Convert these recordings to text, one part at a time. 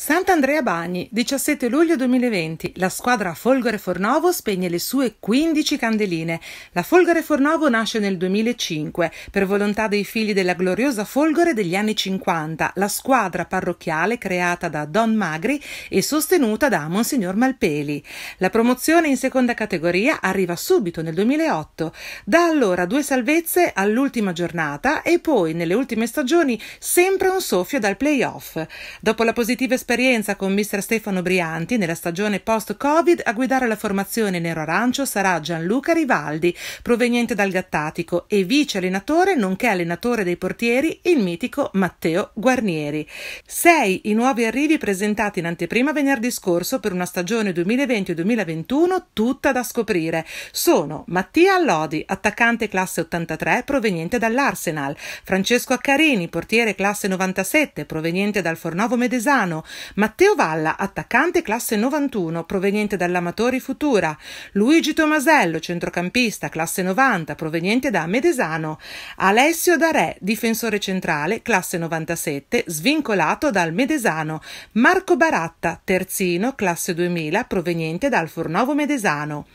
Sant'Andrea Bagni, 17 luglio 2020. La squadra Folgore Fornovo spegne le sue 15 candeline. La Folgore Fornovo nasce nel 2005 per volontà dei figli della gloriosa Folgore degli anni 50, la squadra parrocchiale creata da Don Magri e sostenuta da Monsignor Malpeli. La promozione in seconda categoria arriva subito nel 2008. Da allora due salvezze all'ultima giornata e poi nelle ultime stagioni sempre un soffio dal playoff. Dopo la positiva esperienza esperienza con mister Stefano Brianti nella stagione post-Covid a guidare la formazione nero-arancio sarà Gianluca Rivaldi, proveniente dal Gattatico, e vice allenatore nonché allenatore dei portieri il mitico Matteo Guarnieri. Sei i nuovi arrivi presentati in anteprima venerdì scorso per una stagione 2020-2021 tutta da scoprire. Sono Mattia Allodi, attaccante classe 83 proveniente dall'Arsenal, Francesco Accarini, portiere classe 97 proveniente dal Fornovo Medesano, Matteo Valla, attaccante classe 91, proveniente dall'Amatori Futura, Luigi Tomasello, centrocampista classe 90, proveniente da Medesano, Alessio Darè, difensore centrale, classe 97, svincolato dal Medesano, Marco Baratta, terzino, classe 2000, proveniente dal Fornovo Medesano.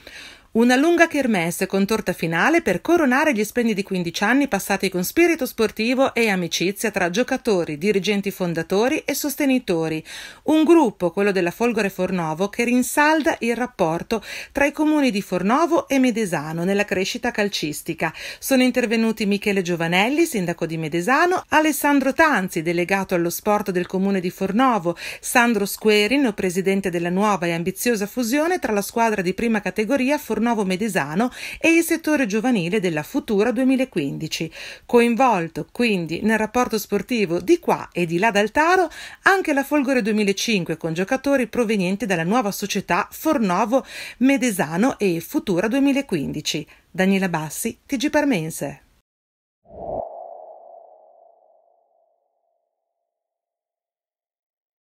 Una lunga kermesse con torta finale per coronare gli splendidi 15 anni passati con spirito sportivo e amicizia tra giocatori, dirigenti fondatori e sostenitori. Un gruppo, quello della Folgore Fornovo, che rinsalda il rapporto tra i comuni di Fornovo e Medesano nella crescita calcistica. Sono intervenuti Michele Giovanelli, sindaco di Medesano, Alessandro Tanzi, delegato allo sport del comune di Fornovo, Sandro Squerin, presidente della nuova e ambiziosa fusione tra la squadra di prima categoria Fornovo Fornovo Medesano e il settore giovanile della Futura 2015, coinvolto quindi nel rapporto sportivo di qua e di là dal Taro anche la Folgore 2005 con giocatori provenienti dalla nuova società Fornovo Medesano e Futura 2015. Daniela Bassi, TG Parmense.